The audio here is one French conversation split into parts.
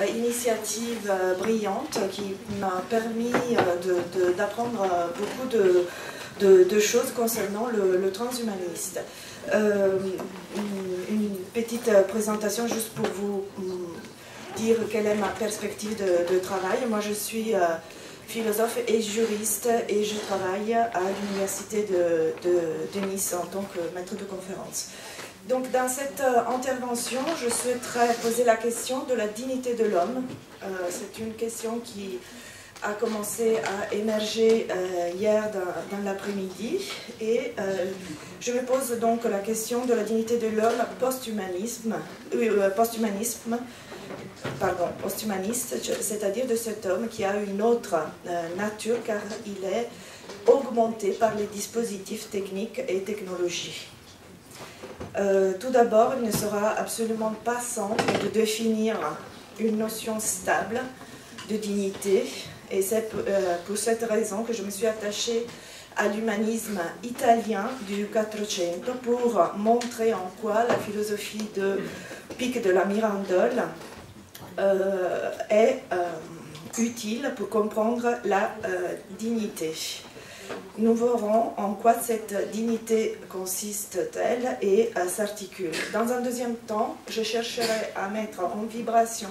Euh, initiative euh, brillante qui m'a permis euh, d'apprendre beaucoup de, choses concernant le, transhumaniste. une, petite présentation juste pour vous mm, dire quelle est ma perspective de, travail. Moi, je suis philosophe et juriste et je travaille à l'université de, de, Nice en tant que maître de conférence. Donc dans cette euh, intervention, je souhaiterais poser la question de la dignité de l'homme. Euh, c'est une question qui a commencé à émerger euh, hier dans, l'après-midi et je me pose donc la question de la dignité de l'homme post-humanisme, post-humanisme, pardon, post-humaniste, c'est-à-dire de cet homme qui a une autre nature car il est augmenté par les dispositifs techniques et technologies. Euh, tout d'abord, il ne sera absolument pas simple de définir une notion stable de dignité. Et c'est euh, pour cette raison que je me suis attachée à l'humanisme italien du Quattrocento pour montrer en quoi la philosophie de Pic de la Mirandole euh, est utile pour comprendre la dignité. Nous verrons en quoi cette dignité consiste-t-elle et s'articule. Dans un deuxième temps, je chercherai à mettre en vibration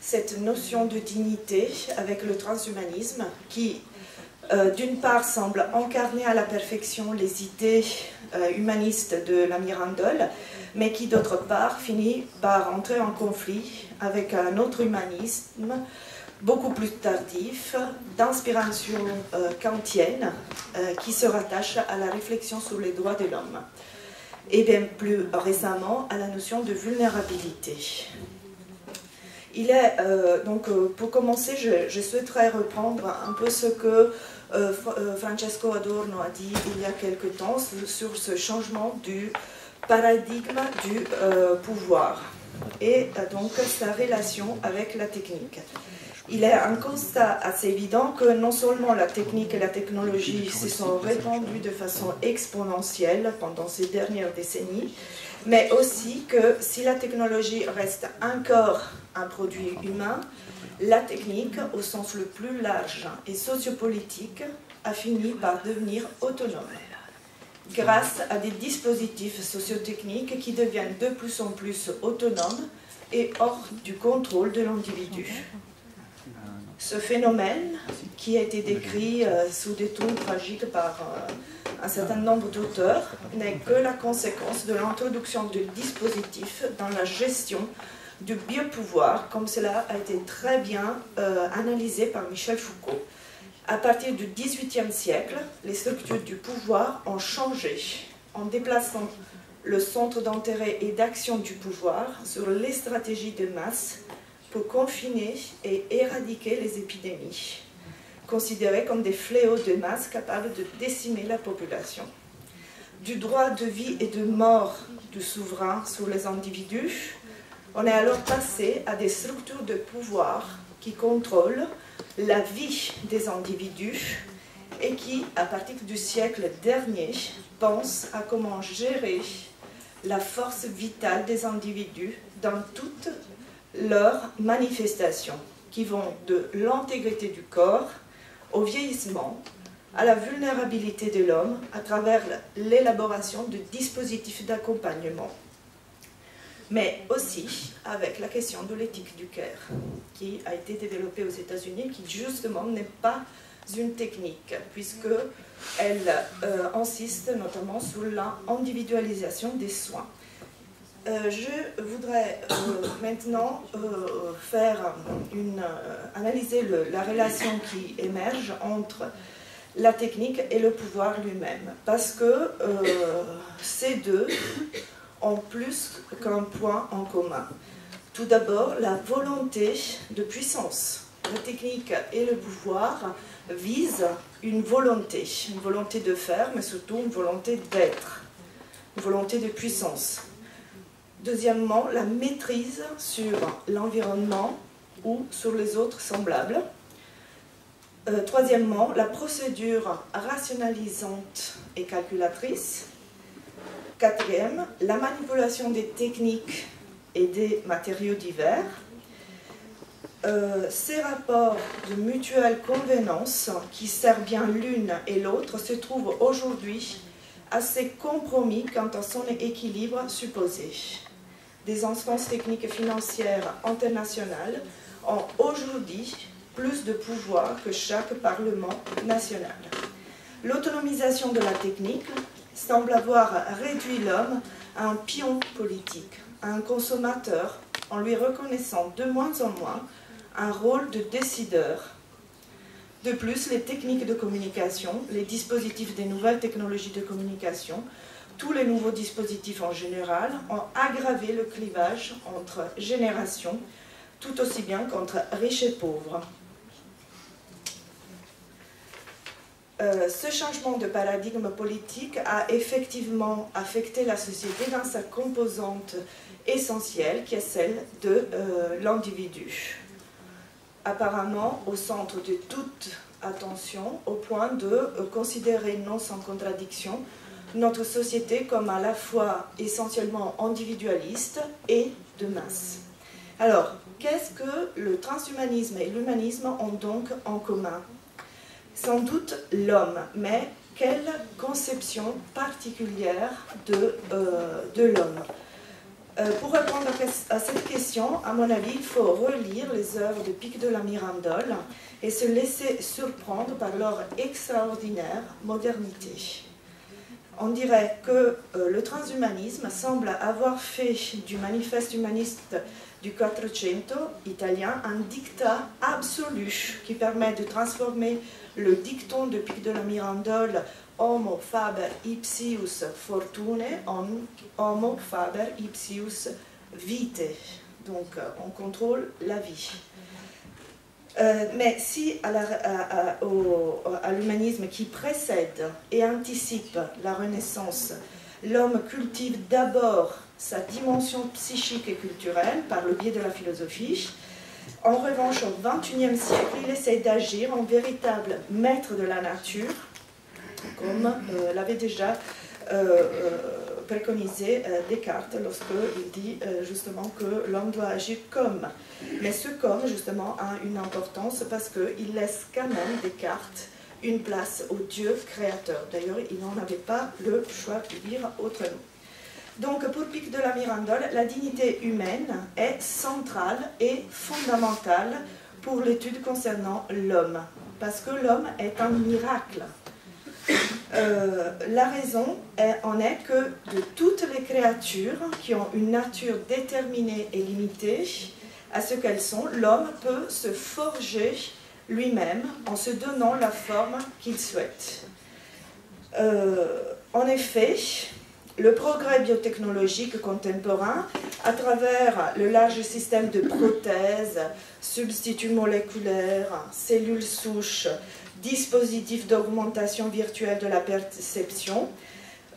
cette notion de dignité avec le transhumanisme qui, euh, d'une part, semble incarner à la perfection les idées euh, humanistes de la Mirandole, mais qui, d'autre part, finit par entrer en conflit avec un autre humanisme beaucoup plus tardif, d'inspiration euh, kantienne, euh, qui se rattache à la réflexion sur les droits de l'homme, et bien plus récemment à la notion de vulnérabilité. Il est, euh, donc, pour commencer, je, souhaiterais reprendre un peu ce que Francesco Adorno a dit il y a quelque temps sur ce changement du paradigme du pouvoir. Et donc sa relation avec la technique il est un constat assez évident que non seulement la technique et la technologie se sont répandues de façon exponentielle pendant ces dernières décennies, mais aussi que si la technologie reste encore un produit humain, la technique, au sens le plus large et sociopolitique, a fini par devenir autonome grâce à des dispositifs sociotechniques qui deviennent de plus en plus autonomes et hors du contrôle de l'individu. Ce phénomène, qui a été décrit euh, sous des tons tragiques par euh, un certain nombre d'auteurs, n'est que la conséquence de l'introduction de dispositifs dans la gestion du biopouvoir, comme cela a été très bien euh, analysé par Michel Foucault. À partir du XVIIIe siècle, les structures du pouvoir ont changé en déplaçant le centre d'intérêt et d'action du pouvoir sur les stratégies de masse pour confiner et éradiquer les épidémies, considérées comme des fléaux de masse capables de décimer la population. Du droit de vie et de mort du souverain sur les individus, on est alors passé à des structures de pouvoir qui contrôlent la vie des individus et qui, à partir du siècle dernier, pensent à comment gérer la force vitale des individus dans toutes leurs manifestations qui vont de l'intégrité du corps au vieillissement, à la vulnérabilité de l'homme à travers l'élaboration de dispositifs d'accompagnement, mais aussi avec la question de l'éthique du care, qui a été développée aux États-Unis, qui justement n'est pas une technique, puisque elle euh, insiste notamment sur l'individualisation des soins. Euh, je voudrais euh, maintenant euh, faire une, analyser la relation qui émerge entre la technique et le pouvoir lui-même, parce que ces deux ont plus qu'un point en commun. Tout d'abord, la volonté de puissance. La technique et le pouvoir visent une volonté, une volonté de faire, mais surtout une volonté d'être, une volonté de puissance. Deuxièmement, la maîtrise sur l'environnement ou sur les autres semblables. Euh, troisièmement, la procédure rationalisante et calculatrice. Quatrième, la manipulation des techniques et des matériaux divers. euh, ces rapports de mutuelle convenance qui servent bien l'une et l'autre se trouvent aujourd'hui assez compromis quant à son équilibre supposé. Des instances techniques financières internationales ont aujourd'hui plus de pouvoir que chaque Parlement national. L'autonomisation de la technique semble avoir réduit l'homme à un pion politique, à un consommateur, en lui reconnaissant de moins en moins un rôle de décideur. De plus, les techniques de communication, les dispositifs des nouvelles technologies de communication, tous les nouveaux dispositifs en général ont aggravé le clivage entre générations, tout aussi bien qu'entre riches et pauvres. Euh, ce changement de paradigme politique a effectivement affecté la société dans sa composante essentielle, qui est celle de euh, l'individu. Apparemment au centre de toute attention, au point de euh, considérer non sans contradiction notre société comme à la fois essentiellement individualiste et de masse. Alors, qu'est-ce que le transhumanisme et l'humanisme ont donc en commun? Sans doute l'homme, mais quelle conception particulière de, euh, de l'homme? Euh, Pour répondre à cette question, à mon avis, il faut relire les œuvres de Pic de la Mirandole et se laisser surprendre par leur extraordinaire modernité. On dirait que euh, le transhumanisme semble avoir fait du manifeste humaniste du Quattrocento italien un dictat absolu qui permet de transformer le dicton de Pic de la Mirandole Homo faber ipsius fortune en Homo faber ipsius vitae. Donc euh, on contrôle la vie. Euh, mais si à l'humanisme qui précède et anticipe la Renaissance, l'homme cultive d'abord sa dimension psychique et culturelle par le biais de la philosophie. En revanche, au XXIe siècle, il essaie d'agir en véritable maître de la nature, comme euh, l'avait déjà euh, euh, préconisé Descartes lorsqu'il dit justement que l'homme doit agir comme. Mais ce comme, justement, a une importance parce qu'il laisse quand même Descartes une place au Dieu créateur. D'ailleurs, il n'en avait pas le choix de dire autrement. Donc pour Pic de la Mirandole, la dignité humaine est centrale et fondamentale pour l'étude concernant l'homme, parce que l'homme est un miracle. Euh, la raison en est que de toutes les créatures qui ont une nature déterminée et limitée à ce qu'elles sont, l'homme peut se forger lui-même en se donnant la forme qu'il souhaite. Euh, en effet, le progrès biotechnologique contemporain, à travers le large système de prothèses, substituts moléculaires, cellules souches, dispositifs d'augmentation virtuelle de la perception,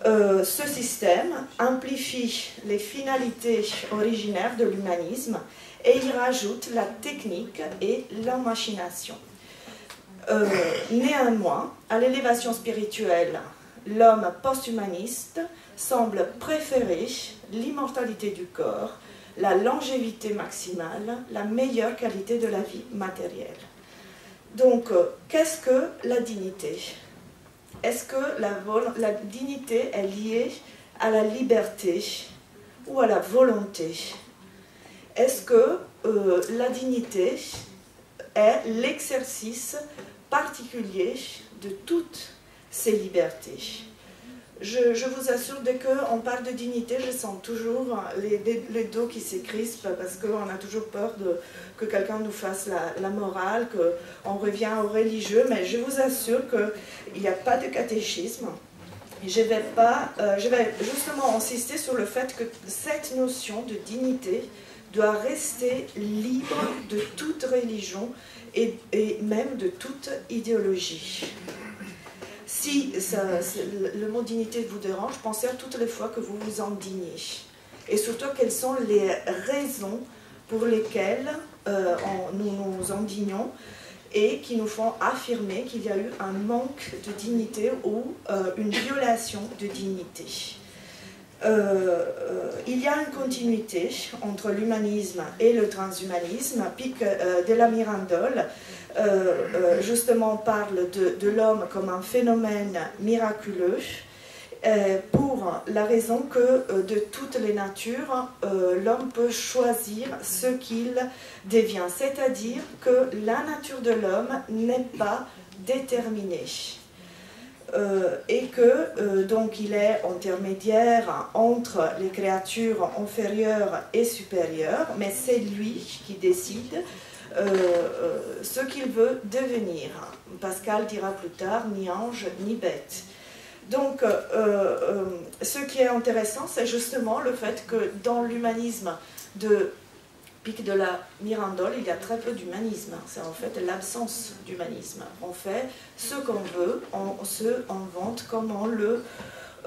euh, ce système amplifie les finalités originaires de l'humanisme et y rajoute la technique et la machination. Euh, néanmoins, à l'élévation spirituelle, l'homme post-humaniste semble préférer l'immortalité du corps, la longévité maximale, la meilleure qualité de la vie matérielle. Donc, euh, qu'est-ce que la dignité? Est-ce que la, dignité est liée à la liberté ou à la volonté? Est-ce que euh, la dignité est l'exercice particulier de toutes ces libertés? Je, vous assure, dès qu'on parle de dignité, je sens toujours les, dos qui s'écrispent parce qu'on a toujours peur que quelqu'un nous fasse la, morale, qu'on revient au religieux, mais je vous assure qu'il n'y a pas de catéchisme. Je vais, pas, euh, je vais justement insister sur le fait que cette notion de dignité doit rester libre de toute religion et même de toute idéologie. Si le mot dignité vous dérange, pensez à toutes les fois que vous vous indignez. Et surtout, quelles sont les raisons pour lesquelles euh, nous nous indignons et qui nous font affirmer qu'il y a eu un manque de dignité ou euh, une violation de dignité. il y a une continuité entre l'humanisme et le transhumanisme. Pic de la Mirandole justement parle de l'homme comme un phénomène miraculeux euh, pour la raison que euh, de toutes les natures, euh, l'homme peut choisir ce qu'il devient, c'est-à-dire que la nature de l'homme n'est pas déterminée. et que donc il est intermédiaire entre les créatures inférieures et supérieures, mais c'est lui qui décide ce qu'il veut devenir. Pascal dira plus tard, ni ange ni bête. Donc, euh, euh, ce qui est intéressant, c'est justement le fait que dans l'humanisme de Pic de la Mirandole, il y a très peu d'humanisme. C'est en fait l'absence d'humanisme. On fait ce qu'on veut, on se invente comme on le,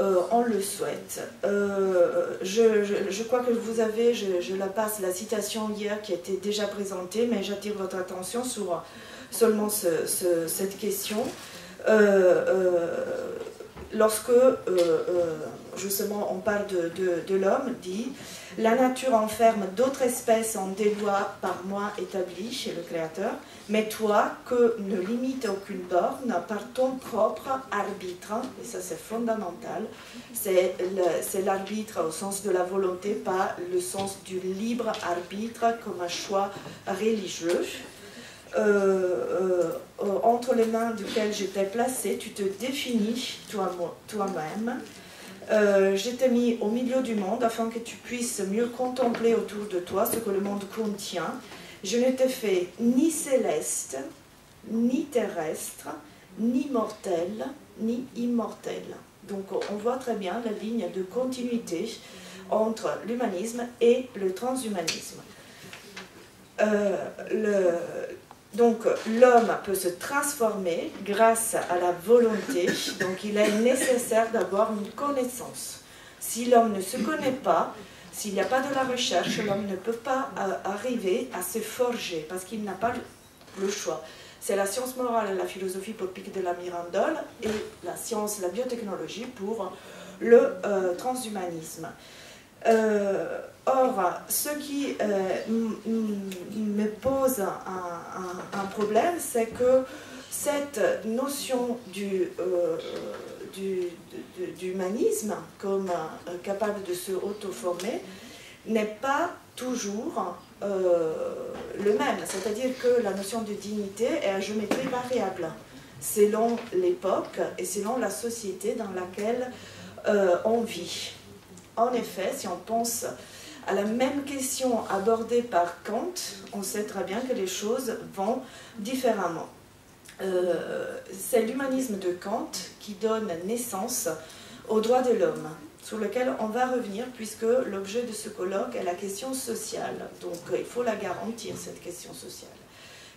euh, on le souhaite. je, crois que vous avez, je, la passe, la citation hier qui a été déjà présentée, mais j'attire votre attention sur seulement cette question lorsque euh, euh, justement on parle de, l'homme, dit la nature enferme d'autres espèces en des lois par moi établies chez le Créateur, mais toi que ne limite aucune borne par ton propre arbitre, et ça c'est fondamental, c'est l'arbitre au sens de la volonté, pas le sens du libre arbitre comme un choix religieux. Euh, euh, entre les mains duquel j'étais placé, tu te définis toi-même. Euh, je mis au milieu du monde afin que tu puisses mieux contempler autour de toi ce que le monde contient. Je ne t'ai fait ni céleste, ni terrestre, ni mortel, ni immortel. Donc on voit très bien la ligne de continuité entre l'humanisme et le transhumanisme. le, donc l'homme peut se transformer grâce à la volonté, donc il est nécessaire d'avoir une connaissance. Si l'homme ne se connaît pas, s'il n'y a pas de la recherche, l'homme ne peut pas euh, arriver à se forger parce qu'il n'a pas le choix. C'est la science morale et la philosophie pour Pic de la Mirandole et la science, la biotechnologie pour le euh, transhumanisme. Euh, or, ce qui euh, me pose un, problème, c'est que cette notion du, euh, d'humanisme comme capable de se auto-former n'est pas toujours le même. C'est-à-dire que la notion de dignité est à géométrie variable selon l'époque et selon la société dans laquelle on vit. En effet, si on pense à la même question abordée par Kant, on sait très bien que les choses vont différemment. Euh, c'est l'humanisme de Kant qui donne naissance au droit de l'homme, sur lequel on va revenir puisque l'objet de ce colloque est la question sociale. Donc il faut la garantir, cette question sociale.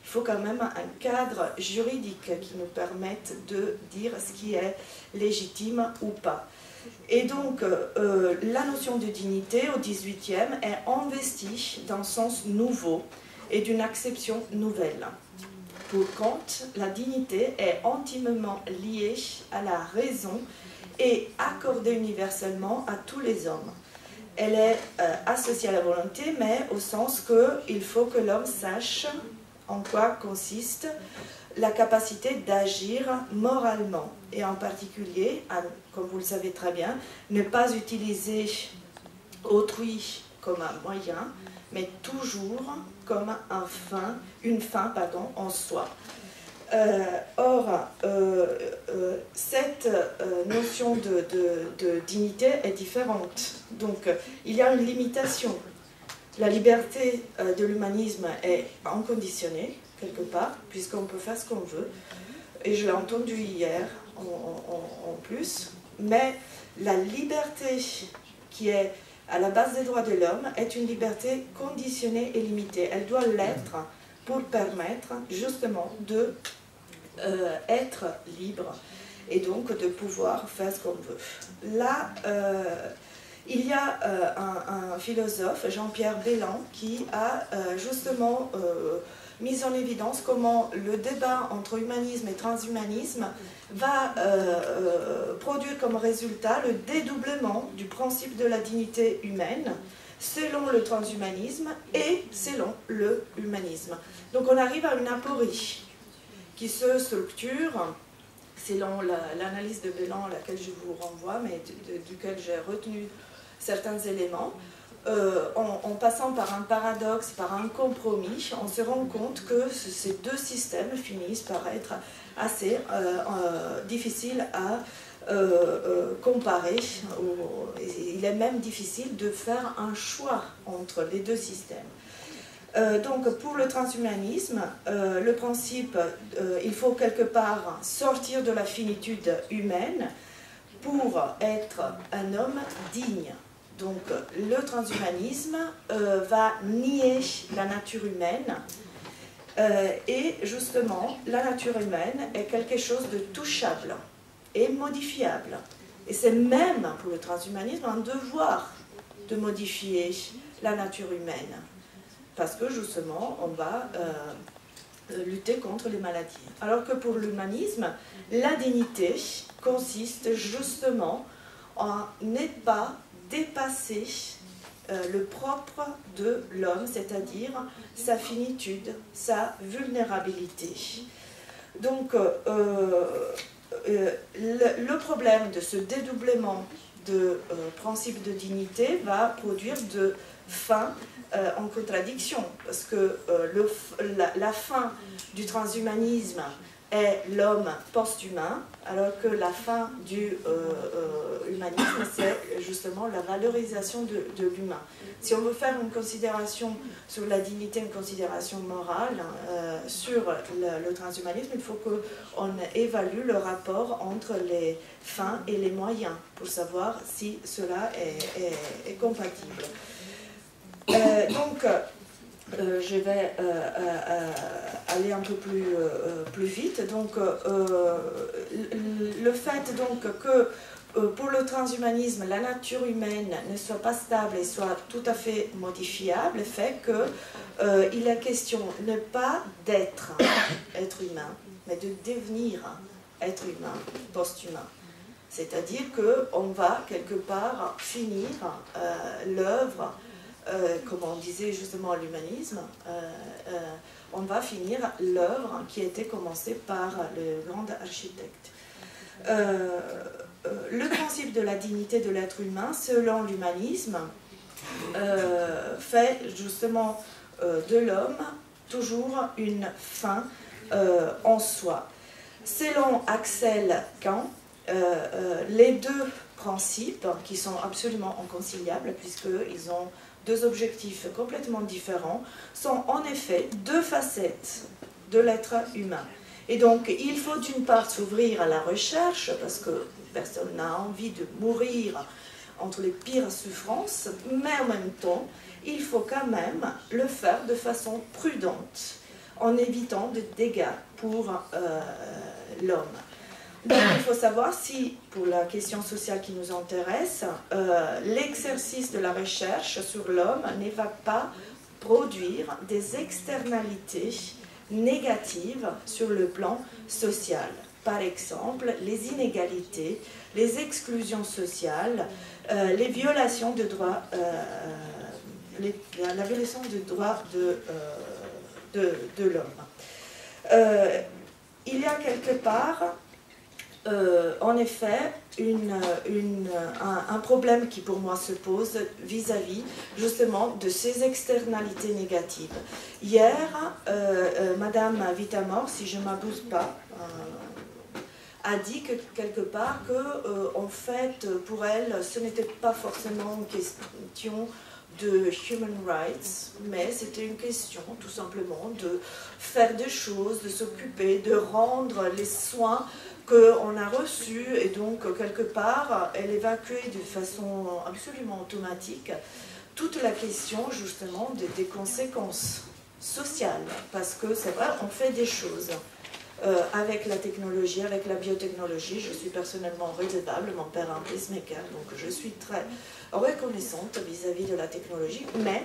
Il faut quand même un cadre juridique qui nous permette de dire ce qui est légitime ou pas. Et donc, euh, euh, la notion de dignité au XVIIIe est investie d'un sens nouveau et d'une acception nouvelle. Pour Kant, la dignité est intimement liée à la raison et accordée universellement à tous les hommes. Elle est euh, associée à la volonté, mais au sens qu'il faut que l'homme sache en quoi consiste la capacité d'agir moralement et en particulier, comme vous le savez très bien, ne pas utiliser autrui comme un moyen, mais toujours comme un fin, une fin pardon, en soi. Euh, or, euh, euh, cette notion de, de, dignité est différente. Donc, il y a une limitation. La liberté de l'humanisme est inconditionnée, quelque part, puisqu'on peut faire ce qu'on veut. Et je l'ai entendu hier en, plus. Mais la liberté qui est à la base des droits de l'homme est une liberté conditionnée et limitée. Elle doit l'être pour permettre justement de euh, être libre et donc de pouvoir faire ce qu'on veut. Là, euh, il y a un, philosophe, Jean-Pierre Bellan, qui a justement mis en évidence comment le débat entre humanisme et transhumanisme va produire comme résultat le dédoublement du principe de la dignité humaine selon le transhumanisme et selon le humanisme. Donc on arrive à une aporie qui se structure selon l'analyse de Bélan à laquelle je vous renvoie, mais duquel j'ai retenu certains éléments. Euh, en, passant par un paradoxe, par un compromis, on se rend compte que ces deux systèmes finissent par être assez euh, euh, difficiles à comparer. Il est même difficile de faire un choix entre les deux systèmes. Donc pour le transhumanisme, le principe, il faut quelque part sortir de la finitude humaine pour être un homme digne. Donc le transhumanisme va nier la nature humaine et justement la nature humaine est quelque chose de touchable est modifiable. Et c'est même pour le transhumanisme un devoir de modifier la nature humaine. Parce que justement, on va euh, lutter contre les maladies. Alors que pour l'humanisme, la dignité consiste justement en ne pas dépasser euh, le propre de l'homme, c'est-à-dire sa finitude, sa vulnérabilité. Donc, euh, euh, le, problème de ce dédoublement de principe de dignité va produire de fin en contradiction, parce que le, la, fin du transhumanisme est l'homme post-humain, alors que la fin du humanisme, c'est justement la valorisation de, l'humain. Si on veut faire une considération sur la dignité, une considération morale euh, sur le, transhumanisme, il faut qu'on évalue le rapport entre les fins et les moyens pour savoir si cela est, compatible. Euh, donc, euh, je vais aller un peu plus, vite. Donc, le fait donc que euh, pour le transhumanisme, la nature humaine ne soit pas stable et soit tout à fait modifiable fait qu'il euh, est question ne pas d'être être humain, mais de devenir être humain, post-humain. C'est-à-dire qu'on va quelque part finir euh, comme on disait justement l'humanisme, on va finir l'œuvre qui a été commencée par le grand architecte. Euh, le principe de la dignité de l'être humain, selon l'humanisme, euh, fait justement euh, de l'homme toujours une fin en soi. Selon Axel Kant, les deux principes, qui sont absolument inconciliables, puisqu'ils ont deux objectifs complètement différents, sont en effet deux facettes de l'être humain. Et donc, il faut d'une part s'ouvrir à la recherche, parce que personne n'a envie de mourir entre les pires souffrances, mais en même temps, il faut quand même le faire de façon prudente, en évitant des dégâts pour euh, l'homme. Il faut savoir si, pour la question sociale qui nous intéresse, euh, l'exercice de la recherche sur l'homme ne va pas produire des externalités négatives sur le plan social par exemple les inégalités, les exclusions sociales, euh, les violations de droits, euh, la violation des droits de, de, l'homme. il y a quelque part, en effet, un, problème qui pour moi se pose vis-à-vis justement de ces externalités négatives. Hier, Madame Vitamor, si je ne m'abuse pas, a dit que, quelque part que, euh, en fait, pour elle, ce n'était pas forcément une question de human rights, mais c'était une question tout simplement de faire des choses, de s'occuper, de rendre les soins qu'on a reçus et donc quelque part elle évacuait de façon absolument automatique toute la question justement des conséquences sociales parce que c'est vrai on fait des choses euh, avec la technologie, avec la biotechnologie. Je suis personnellement redevable, mon père est un pacemaker, donc je suis très reconnaissante vis-à-vis de la technologie, mais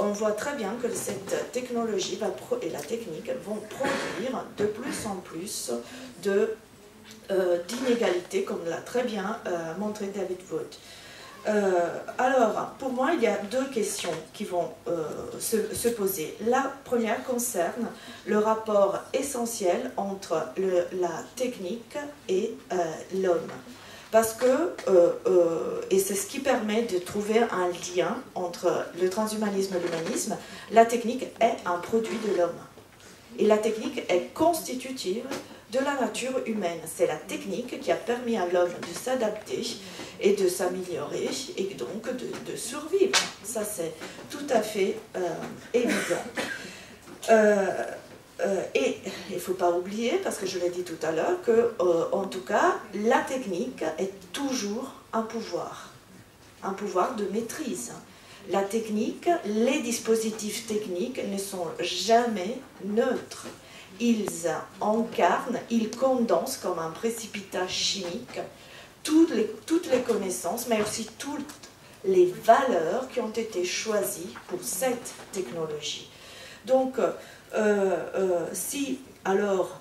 on voit très bien que cette technologie va et la technique vont produire de plus en plus de euh, d'inégalités, comme l'a très bien euh, montré David Wood. Euh, alors, pour moi, il y a deux questions qui vont se, poser. La première concerne le rapport essentiel entre la technique et l'homme. Parce que, et c'est ce qui permet de trouver un lien entre le transhumanisme et l'humanisme, la technique est un produit de l'homme. Et la technique est constitutive de la nature humaine. C'est la technique qui a permis à l'homme de s'adapter et de s'améliorer et donc de, survivre. Ça, c'est tout à fait euh, évident. Euh, euh, et il ne faut pas oublier, parce que je l'ai dit tout à l'heure, que en tout cas, la technique est toujours un pouvoir, un pouvoir de maîtrise. La technique, les dispositifs techniques ne sont jamais neutres ils incarnent, ils condensent comme un précipitat chimique toutes les, connaissances, mais aussi toutes les valeurs qui ont été choisies pour cette technologie. Donc, euh, euh, si alors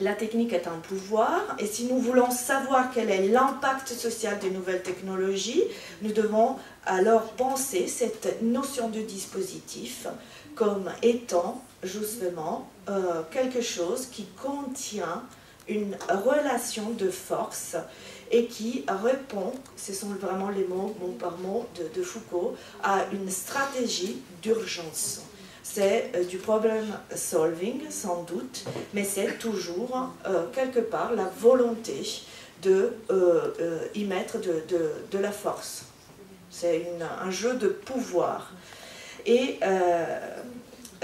la technique est un pouvoir, et si nous voulons savoir quel est l'impact social des nouvelles technologies, nous devons alors penser cette notion de dispositif comme étant justement euh, quelque chose qui contient une relation de force et qui répond, ce sont vraiment les mots mot par mot de, Foucault, à une stratégie d'urgence. C'est euh, du problem solving sans doute, mais c'est toujours euh, quelque part la volonté de y mettre de, de la force. C'est un jeu de pouvoir. Et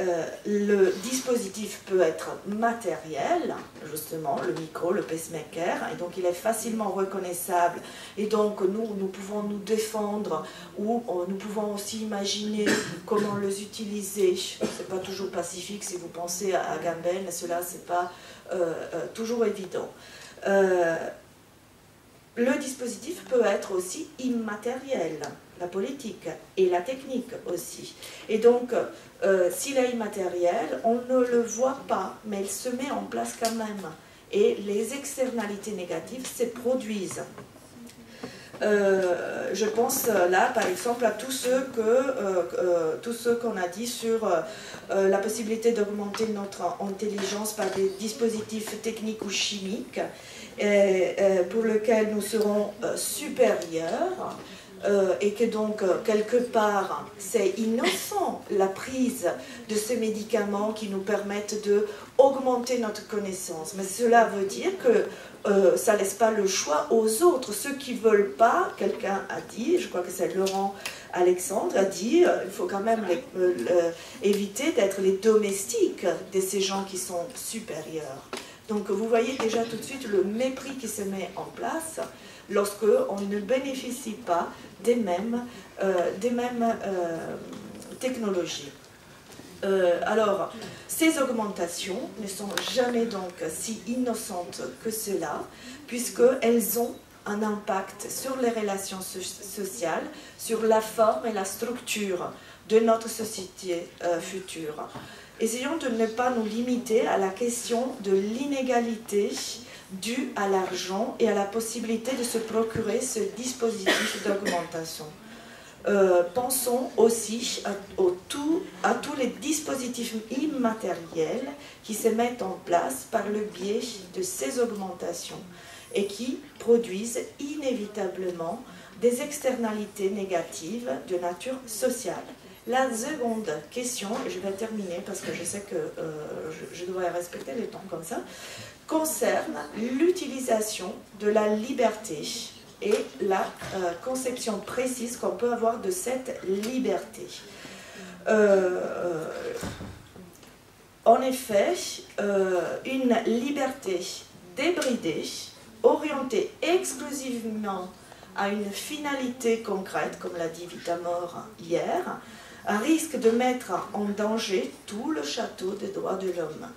euh, le dispositif peut être matériel, justement, le micro, le pacemaker, et donc il est facilement reconnaissable, et donc nous, nous pouvons nous défendre, ou euh, nous pouvons aussi imaginer comment les utiliser. C'est pas toujours pacifique si vous pensez à, Gamben, cela c'est pas euh, toujours évident. le dispositif peut être aussi immatériel la politique et la technique aussi. Et donc, euh, s'il est immatériel, on ne le voit pas, mais il se met en place quand même. Et les externalités négatives se produisent. Euh, je pense là, par exemple, à tous ceux que euh, tous qu'on a dit sur la possibilité d'augmenter notre intelligence par des dispositifs techniques ou chimiques, pour lesquels nous serons supérieurs. Euh, et que donc, euh, quelque part, c'est innocent la prise de ces médicaments qui nous permettent de augmenter notre connaissance. Mais cela veut dire que euh, ça laisse pas le choix aux autres. Ceux qui veulent pas, quelqu'un a dit, je crois que c'est Laurent Alexandre, a dit il faut quand même éviter d'être les domestiques de ces gens qui sont supérieurs. Donc vous voyez déjà tout de suite le mépris qui se met en place lorsque on ne bénéficie pas des mêmes, euh, euh, technologies. Euh, alors, ces augmentations ne sont jamais donc si innocentes que cela, puisqu'elles ont un impact sur les relations sociales, sur la forme et la structure de notre société future. Essayons de ne pas nous limiter à la question de l'inégalité dû à l'argent et à la possibilité de se procurer ce dispositif d'augmentation. Euh, pensons aussi à tous les dispositifs immatériels qui se mettent en place par le biais de ces augmentations et qui produisent inévitablement des externalités négatives de nature sociale. La seconde question, je vais terminer parce que je sais que euh, je, dois respecter les temps comme ça, concerne l'utilisation de la liberté et la euh, conception précise qu'on peut avoir de cette liberté. Euh, en effet, une liberté débridée, orientée exclusivement à une finalité concrète, comme l'a dit Vitamor hier, risque de mettre en danger tout le château des droits de l'homme.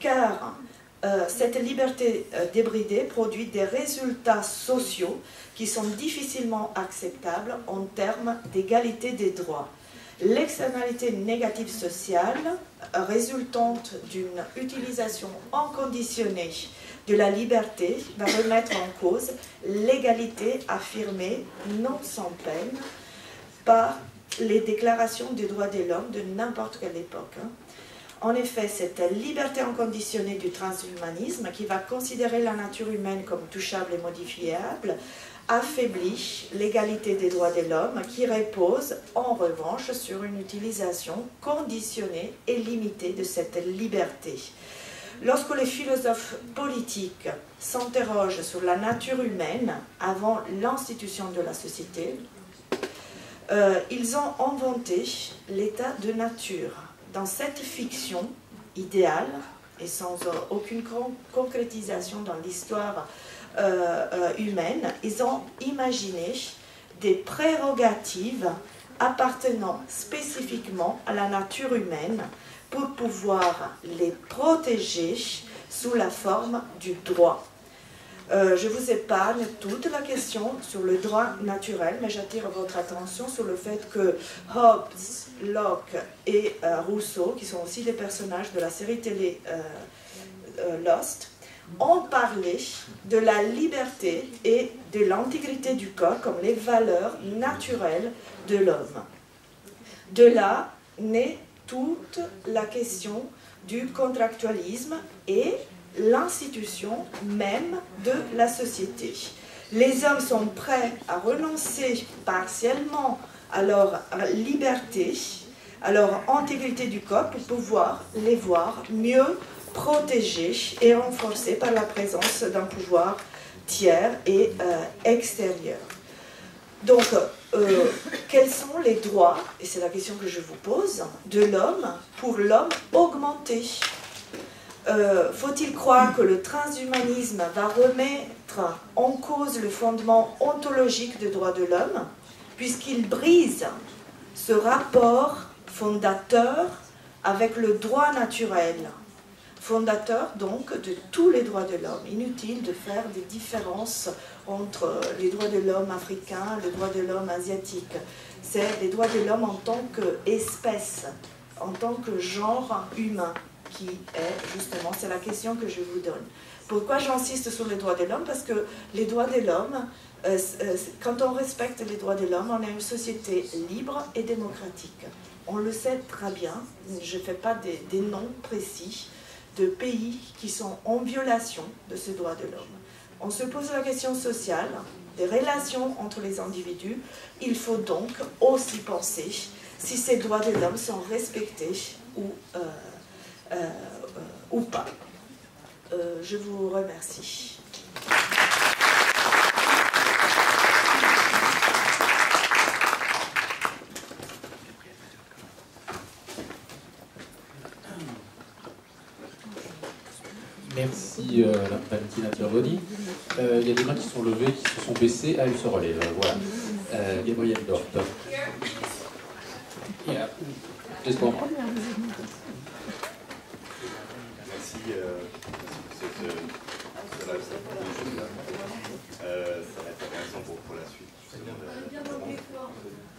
Car euh, cette liberté euh, débridée produit des résultats sociaux qui sont difficilement acceptables en termes d'égalité des droits. L'externalité négative sociale résultante d'une utilisation inconditionnée de la liberté va remettre en cause l'égalité affirmée, non sans peine, par les déclarations des droits de l'homme de n'importe quelle époque. Hein. En effet, cette liberté inconditionnée du transhumanisme, qui va considérer la nature humaine comme touchable et modifiable, affaiblit l'égalité des droits de l'homme qui repose en revanche sur une utilisation conditionnée et limitée de cette liberté. Lorsque les philosophes politiques s'interrogent sur la nature humaine avant l'institution de la société, euh, ils ont inventé l'état de nature. Dans cette fiction idéale et sans aucune concrétisation dans l'histoire euh, euh, humaine, ils ont imaginé des prérogatives appartenant spécifiquement à la nature humaine pour pouvoir les protéger sous la forme du droit. Euh, je vous épargne toute la question sur le droit naturel, mais j'attire votre attention sur le fait que Hobbes, Locke et Rousseau, qui sont aussi des personnages de la série télé Lost, ont parlé de la liberté et de l'intégrité du corps comme les valeurs naturelles de l'homme. De là naît toute la question du contractualisme et l'institution même de la société. Les hommes sont prêts à renoncer partiellement à leur liberté, à leur intégrité du corps pour pouvoir les voir mieux protégé et renforcé par la présence d'un pouvoir tiers et euh, extérieur. Donc, euh, quels sont les droits, et c'est la question que je vous pose, de l'homme pour l'homme augmenté euh, Faut-il croire que le transhumanisme va remettre en cause le fondement ontologique des droits de l'homme, puisqu'il brise ce rapport fondateur avec le droit naturel fondateur donc de tous les droits de l'homme. Inutile de faire des différences entre les droits de l'homme africains, les droits de l'homme asiatique. C'est les droits de l'homme en tant qu'espèce, en tant que genre humain qui est justement, c'est la question que je vous donne. Pourquoi j'insiste sur les droits de l'homme? Parce que les droits de l'homme, euh, euh, quand on respecte les droits de l'homme, on est une société libre et démocratique. On le sait très bien, je ne fais pas des, noms précis, de pays qui sont en violation de ce droit de l'homme. On se pose la question sociale, des relations entre les individus. Il faut donc aussi penser si ces droits de l'homme sont respectés ou, euh, ou pas. je vous remercie. Merci euh, Valentina. Euh, il y a des mains qui sont levées, qui se sont baissées. Ah, elles se relèvent. Voilà. Euh, Gabriel Dort. Yeah. Merci euh, ça, va être intéressant pour, pour la suite.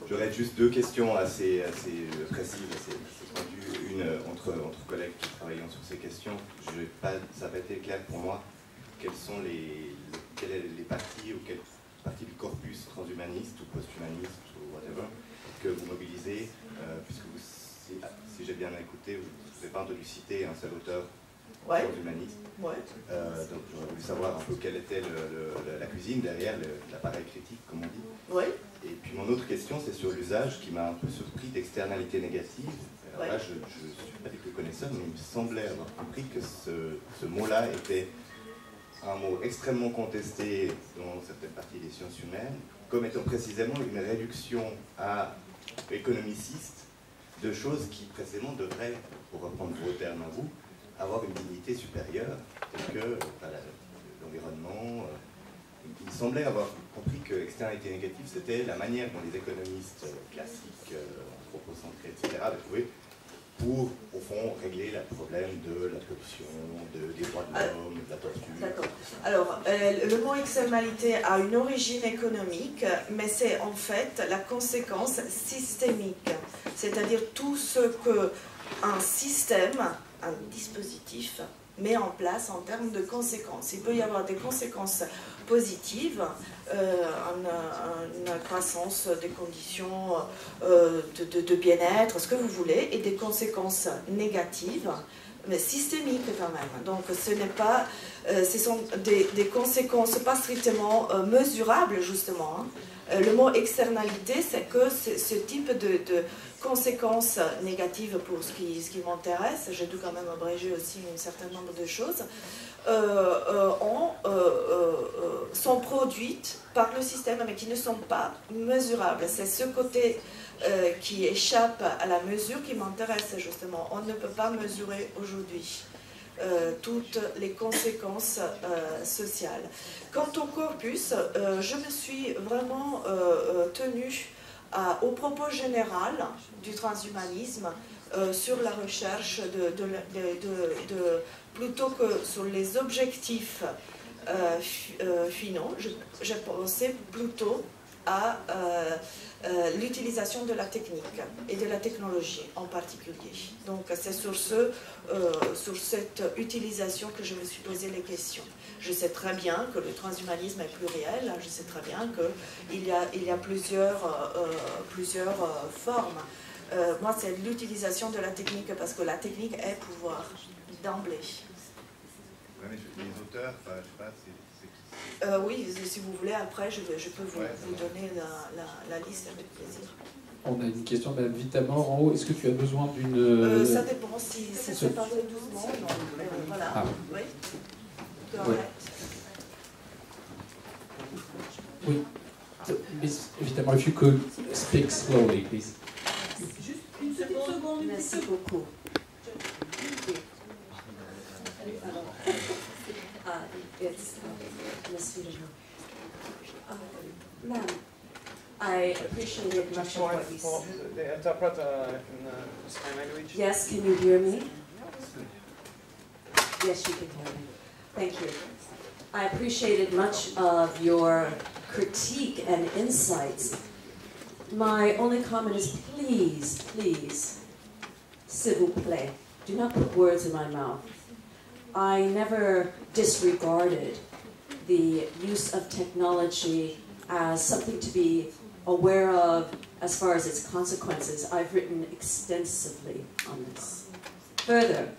J'aurais juste deux questions assez, assez précises, assez, Une entre, entre collègues qui travaillent sur ces questions. Je pas, ça n'a pas été clair pour moi. Quelles sont les, les, les parties ou quelles parties du corpus transhumaniste ou posthumaniste ou whatever que vous mobilisez, euh, puisque vous, si, si j'ai bien écouté, vous n'avez pas entendu citer un seul auteur ouais. transhumaniste. Ouais. Euh, donc j'aurais voulu savoir un peu quelle était le, le, la cuisine derrière l'appareil critique, comme on dit. Ouais. Et puis mon autre question, c'est sur l'usage qui m'a un peu surpris d'externalité négative. Alors là, je ne suis pas du tout connaisseur, mais il me semblait avoir compris que ce, ce mot-là était un mot extrêmement contesté dans certaines parties des sciences humaines, comme étant précisément une réduction à économiciste de choses qui précisément devraient, pour reprendre vos termes à vous, avoir une dignité supérieure, telle que l'environnement. Euh, il semblait avoir compris que externalité négative, c'était la manière dont les économistes classiques, euh, anthropocentrés, etc., avaient trouvé pour, au fond, régler le problème de la corruption, des droits de ah, l'homme, de la torture. D'accord. Alors, euh, le mot externalité a une origine économique, mais c'est en fait la conséquence systémique, c'est-à-dire tout ce que un système, un dispositif met en place en termes de conséquences. Il peut y avoir des conséquences positives, euh, une, croissance des conditions euh, de, bien-être, ce que vous voulez, et des conséquences négatives, mais systémiques quand même. Donc ce n'est pas, euh, ce sont des, conséquences pas strictement mesurables justement. Hein. Le mot externalité, c'est que ce type de, conséquences négatives pour ce qui, m'intéresse, j'ai dû quand même abréger aussi un certain nombre de choses, euh, euh, euh, sont produites par le système mais qui ne sont pas mesurables. C'est ce côté qui échappe à la mesure qui m'intéresse justement. On ne peut pas mesurer aujourd'hui. Toutes les conséquences sociales. Quant au corpus, je me suis vraiment tenue au propos général du transhumanisme euh, sur la recherche de, plutôt que sur les objectifs euh, euh, finaux, j'ai pensé plutôt à l'utilisation de la technique et de la technologie en particulier. Donc c'est sur, ce, sur cette utilisation que je me suis posé les questions. Je sais très bien que le transhumanisme est pluriel, je sais très bien qu'il y a, il y a plusieurs, euh, euh, plusieurs euh, formes. moi, c'est l'utilisation de la technique, parce que la technique est pouvoir, d'emblée. Les auteurs, je sais pas, c'est... oui, si vous voulez, après, je, je peux vous, vous donner la, la, liste avec plaisir. On a une question de Mme Vitamor en haut. Est-ce que tu as besoin d'une... ça dépend si ça se parle doucement. Non, voilà. Ah. Oui. Oui. Miss Vitamor, if you could speak slowly, please. Juste une seconde. Merci beaucoup. Ah, it's Miss uh, Ma'am, I much what you said. The interpreter in uh, language. Yes, can you hear me? Yes, you can hear me. Thank you. I appreciated much of your critique and insights. My only comment is please, please, vous plaît, do not put words in my mouth. I never disregarded the use of technology as something to be aware of as far as its consequences. I've written extensively on this. Further,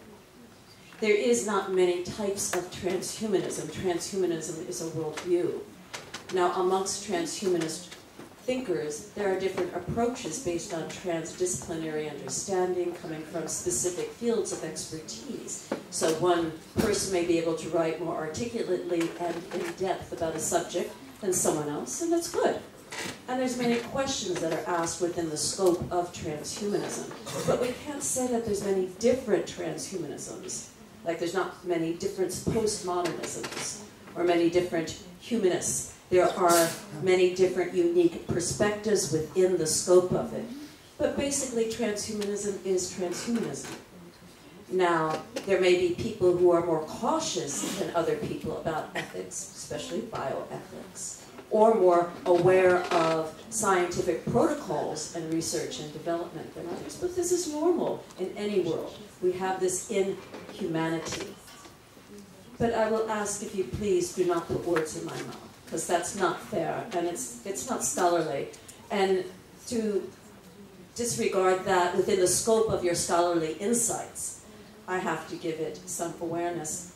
there is not many types of transhumanism. Transhumanism is a worldview. Now, amongst transhumanist thinkers, there are different approaches based on transdisciplinary understanding coming from specific fields of expertise. So one person may be able to write more articulately and in depth about a subject than someone else, and that's good. And there's many questions that are asked within the scope of transhumanism. But we can't say that there's many different transhumanisms. Like there's not many different postmodernisms or many different humanists. There are many different unique perspectives within the scope of it. But basically transhumanism is transhumanism. Now, there may be people who are more cautious than other people about ethics, especially bioethics, or more aware of scientific protocols and research and development than others. But this is normal in any world. We have this in humanity. But I will ask if you please do not put words in my mouth, because that's not fair, and it's, it's not scholarly. And to disregard that within the scope of your scholarly insights, I have to give it some awareness.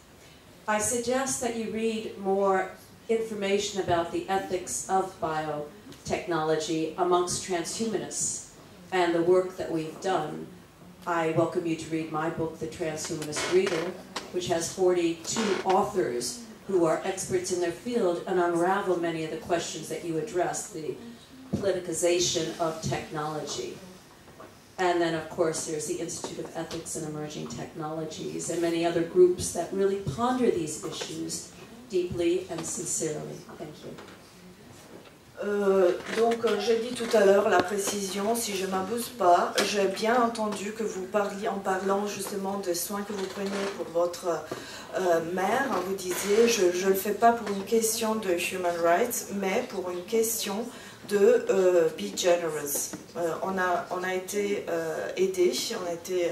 I suggest that you read more information about the ethics of biotechnology amongst transhumanists and the work that we've done I welcome you to read my book, The Transhumanist Reader, which has 42 authors who are experts in their field and unravel many of the questions that you addressed, the politicization of technology. And then, of course, there's the Institute of Ethics and Emerging Technologies and many other groups that really ponder these issues deeply and sincerely. Thank you. Euh, donc, euh, j'ai dit tout à l'heure la précision, si je ne m'abuse pas, j'ai bien entendu que vous parliez, en parlant justement des soins que vous prenez pour votre euh, mère, vous disiez, je ne le fais pas pour une question de human rights, mais pour une question de be generous. on, a, on a été aidé, on a été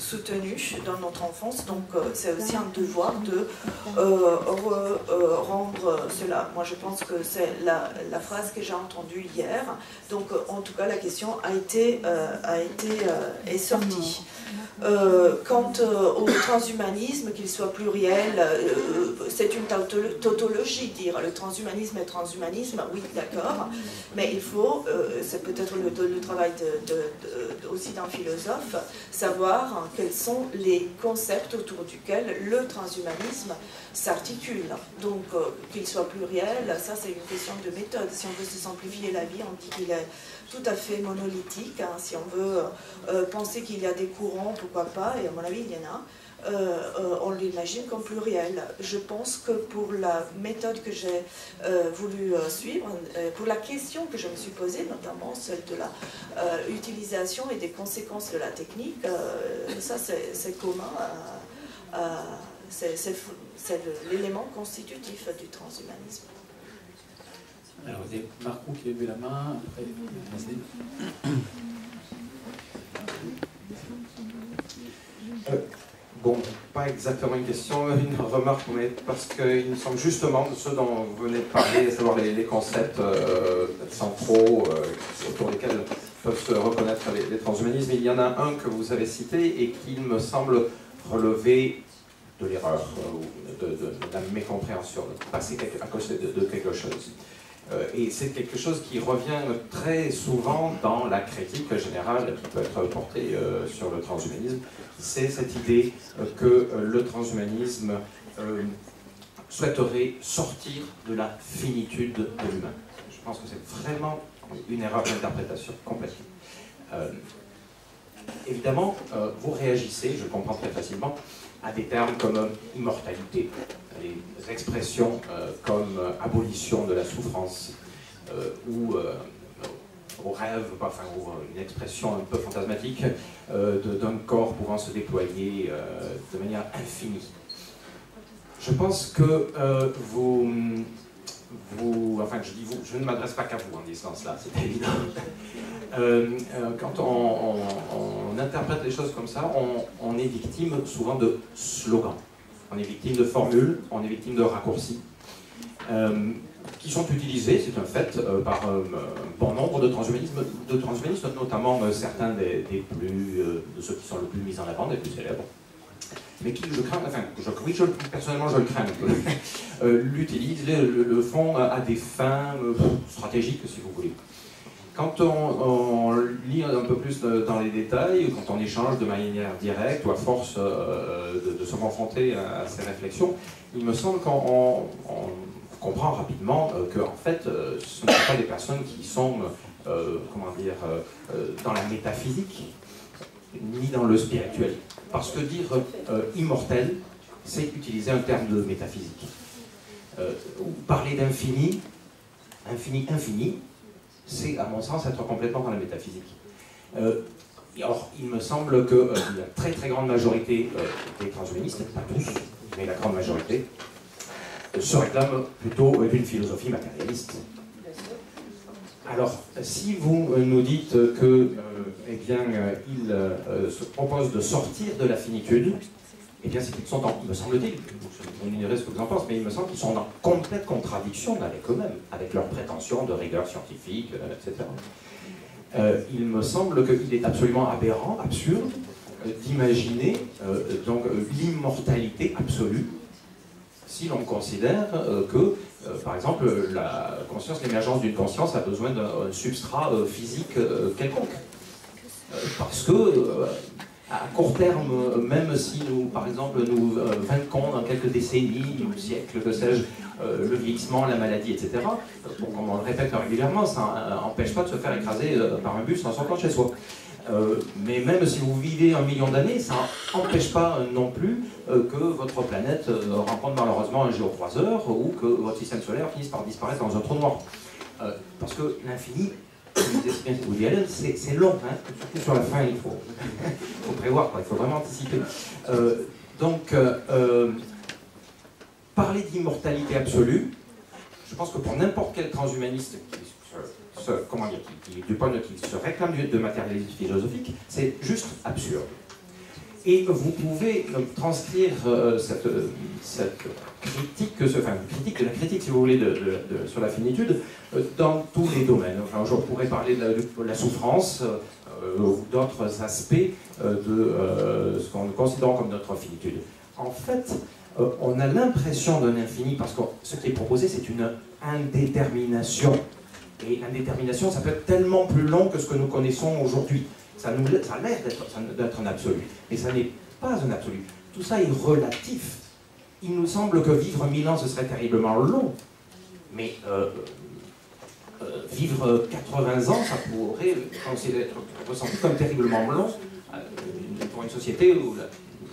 soutenu dans notre enfance. Donc euh, c'est aussi un devoir de euh, euh, rendre cela. Moi je pense que c'est la, la, phrase que j'ai entendue hier. Donc en tout cas la question a été, a été est sortie. Euh, quant euh, au transhumanisme, qu'il soit pluriel, euh, c'est une tautologie, dire le transhumanisme et transhumanisme, oui, d'accord, mais il faut, c'est peut-être le, travail aussi d'un philosophe, savoir quels sont les concepts autour duquel le transhumanisme s'articule. Donc, qu'il soit pluriel, ça c'est une question de méthode. Si on veut se simplifier la vie, on dit qu'il est tout à fait monolithique. Hein. Si on veut euh, penser qu'il y a des courants, pourquoi pas, et à mon avis il y en a, euh, euh, on l'imagine comme pluriel. Je pense que pour la méthode que j'ai voulu suivre, pour la question que je me suis posée, notamment celle de la utilisation et des conséquences de la technique, ça c'est commun, c'est l'élément constitutif du transhumanisme. Alors, il y a qui a levé la main. Euh, bon, pas exactement une question, une remarque, mais parce qu'il me semble justement de ce dont vous venez de parler, à savoir les, concepts euh, centraux euh, autour desquels peuvent se reconnaître les, transhumanismes. Il y en a un que vous avez cité et qui me semble relever de l'erreur ou de, la mécompréhension, de passer à côté de quelque chose. Euh, et c'est quelque chose qui revient très souvent dans la critique générale qui peut être portée euh, sur le transhumanisme. C'est cette idée euh, que le transhumanisme souhaiterait sortir de la finitude de l'humain. Je pense que c'est vraiment une erreur d'interprétation complète. évidemment, vous réagissez, je comprends très facilement, à des termes comme immortalité, des expressions euh, comme euh, abolition de la souffrance euh, ou au rêve, enfin, une expression un peu fantasmatique d'un corps pouvant se déployer de manière infinie. Je pense que vous, vous, enfin je dis vous, je ne m'adresse pas qu'à vous en disant cela, c'est évident. quand on, interprète les choses comme ça, on, on est victime souvent de slogans on est victime de formules, on est victime de raccourcis, euh, qui sont utilisés, c'est un fait, euh, par un bon nombre de transhumanistes, de notamment euh, certains des, plus, de ceux qui sont le plus mis en avant, des plus célèbres, mais qui, je crains, enfin, oui, personnellement, je le crains un peu, l'utilisent, le, le, font à des fins stratégiques, si vous voulez. Quand on, lit un peu plus dans les détails, quand on échange de manière directe ou à force euh, de, se confronter à, ces réflexions, il me semble qu'on comprend rapidement euh, que en fait, euh, ce ne sont pas des personnes qui sont, comment dire, dans la métaphysique ni dans le spirituel. Parce que dire immortel, c'est utiliser un terme de métaphysique. ou parler d'infini, infini, infini, c'est à mon sens être complètement dans la métaphysique. Euh, or, il me semble que euh, la très très grande majorité euh, des transhumanistes, pas tous, mais la grande majorité, se réclament plutôt d'une philosophie matérialiste. Alors, si vous nous dites que, eh bien, il se propose de sortir de la finitude, eh bien, c'est qu'ils sont en, me semble-t-il, vous me ce que vous en pensez, mais il me semble qu'ils sont en complète contradiction avec eux-mêmes, avec leurs prétentions de rigueur scientifique, euh, etc. Euh, il me semble qu'il est absolument aberrant, absurde, euh, d'imaginer donc l'immortalité absolue si l'on considère que, par exemple, la conscience, l'émergence d'une conscience a besoin d'un substrat physique quelconque. parce que à court terme, même si nous, par exemple, nous euh, vainquons dans quelques décennies ou siècles, que sais-je, euh, le vieillissement, la maladie, etc., comme on le répète régulièrement, ça n'empêche pas de se faire écraser euh, par un bus en sortant de chez soi. Euh, mais même si vous vivez un million d'années, ça n'empêche pas non plus euh, que votre planète euh, rencontre malheureusement un géocroiseur ou que votre système solaire finisse par disparaître dans un trou noir. parce que l'infini, c'est long, hein, surtout sur la fin, il faut, prévoir, il faut vraiment anticiper. donc, parler d'immortalité absolue, je pense que pour n'importe quel transhumaniste qui comment dire, du point de vue qui se réclame de matérialisme philosophique, c'est juste absurde. Et vous pouvez transcrire euh, cette, cette, critique, enfin, critique, la critique, si vous voulez, de, sur la finitude euh, dans tous les domaines. Enfin, je pourrais parler de la, souffrance euh, ou d'autres aspects de ce qu'on considère comme notre finitude. En fait, on a l'impression d'un infini parce que ce qui est proposé, c'est une indétermination et l'indétermination, ça peut être tellement plus long que ce que nous connaissons aujourd'hui. Ça, nous, ça l'air d'être un absolu, mais ça n'est pas un absolu. Tout ça est relatif. Il nous semble que vivre mille ans, ce serait terriblement long. Mais euh, euh, vivre 80 ans, ça pourrait être ressenti comme terriblement long euh, pour une société où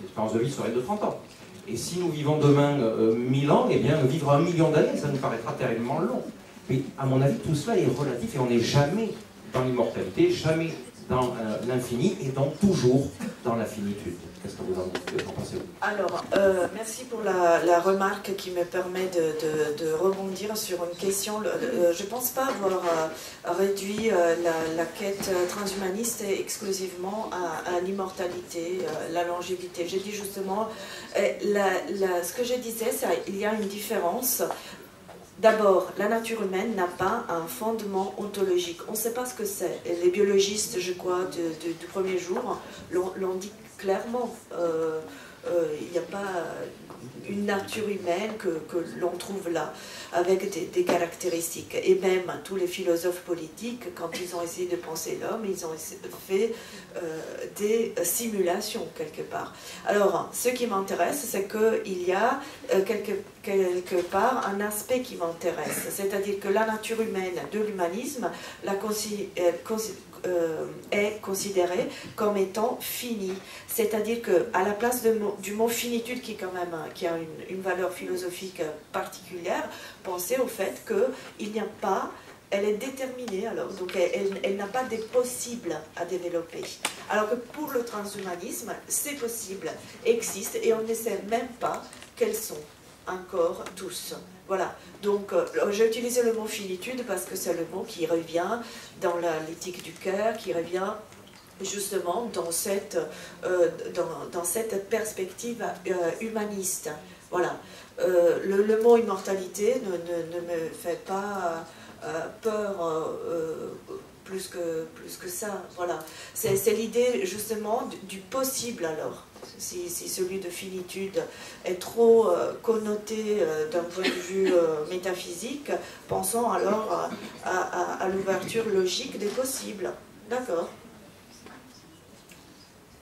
l'espérance de vie serait de 30 ans. Et si nous vivons demain 1000 ans, eh bien vivre un million d'années, ça nous paraîtra terriblement long. Mais à mon avis, tout cela est relatif et on n'est jamais dans l'immortalité, jamais dans euh, l'infini et donc toujours dans la finitude. Qu'est-ce que vous en, pensez Alors, euh, merci pour la, remarque qui me permet de, rebondir sur une question. Euh, je ne pense pas avoir réduit la, quête transhumaniste exclusivement à, l'immortalité, la longévité. J'ai dit justement, ce que je disais, c'est qu'il y a une différence D'abord, la nature humaine n'a pas un fondement ontologique. On ne sait pas ce que c'est. Les biologistes, je crois, du premier jour l'ont dit clairement. Euh, euh, il n'y a pas une nature humaine que, l'on trouve là, avec des, caractéristiques. Et même tous les philosophes politiques, quand ils ont essayé de penser l'homme, ils ont fait euh, des simulations quelque part. Alors, ce qui m'intéresse, c'est qu'il y a euh, quelque, quelque part un aspect qui m'intéresse, c'est-à-dire que la nature humaine de l'humanisme la considère euh, est considéré comme étant fini. C'est-à-dire qu'à la place du mot finitude, qui, quand même, qui a une, valeur philosophique particulière, pensez au fait qu'il n'y a pas elle est déterminée, alors, donc elle, elle n'a pas des possibles à développer. Alors que pour le transhumanisme, ces possibles existent et on ne sait même pas quels sont encore tous. Voilà, donc euh, j'ai utilisé le mot finitude parce que c'est le mot qui revient dans l'éthique du cœur, qui revient justement dans cette, euh, perspective euh, humaniste. Voilà, le, mot immortalité ne, me fait pas peur plus, que, plus que ça. Voilà, c'est l'idée justement du possible alors si, celui de finitude est trop euh, connoté euh, d'un point de vue euh, métaphysique, pensons alors à, l'ouverture logique des possibles. D'accord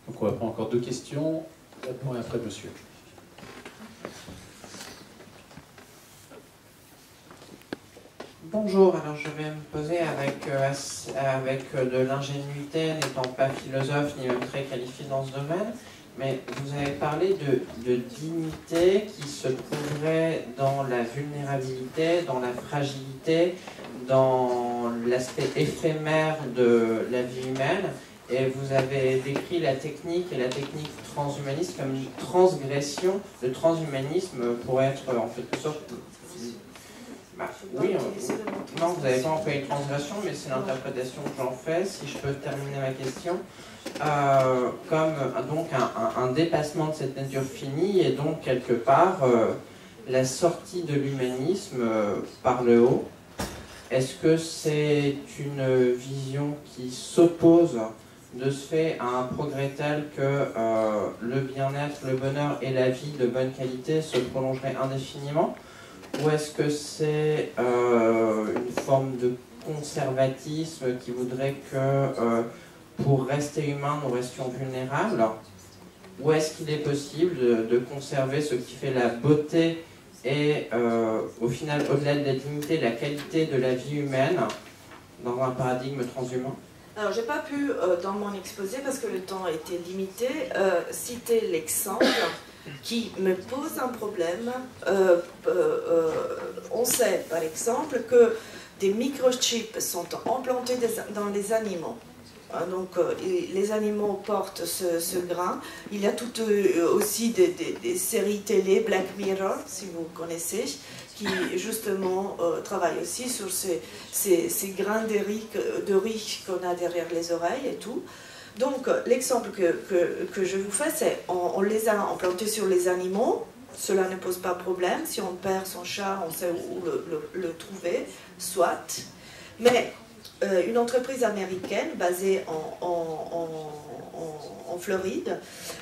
Donc on va prendre encore deux questions. et après, monsieur. Bonjour, alors je vais me poser avec, avec de l'ingénuité, n'étant pas philosophe ni même très qualifié dans ce domaine. Mais vous avez parlé de, dignité qui se trouverait dans la vulnérabilité, dans la fragilité, dans l'aspect éphémère de la vie humaine. Et vous avez décrit la technique et la technique transhumaniste comme une transgression. Le transhumanisme pourrait être en quelque sorte bah, oui, non, vous n'avez pas employé transgression, mais c'est l'interprétation que j'en fais. Si je peux terminer ma question, euh, comme donc un, dépassement de cette nature finie et donc quelque part euh, la sortie de l'humanisme euh, par le haut. Est-ce que c'est une vision qui s'oppose de ce fait à un progrès tel que le bien-être, le bonheur et la vie de bonne qualité se prolongeraient indéfiniment? Ou est-ce que c'est euh, une forme de conservatisme qui voudrait que euh, pour rester humain, nous restions vulnérables? Ou est-ce qu'il est possible de, conserver ce qui fait la beauté et euh, au final, au-delà de la dignité, la qualité de la vie humaine dans un paradigme transhumain Alors, j'ai pas pu, dans mon exposé, parce que le temps était limité, citer l'exemple qui me pose un problème. Euh, on sait, par exemple, que des microchips sont implantés dans les animaux. Hein, donc, les animaux portent ce, grain. Il y a tout aussi des, séries télé, Black Mirror, si vous connaissez, qui justement euh, travaille aussi sur ces, grains de riz, qu'on a derrière les oreilles et tout. Donc l'exemple que, que, je vous fais, c'est on, les a implantés sur les animaux, cela ne pose pas problème, si on perd son chat, on sait où le, trouver, soit. Mais euh, une entreprise américaine basée en, en, en Floride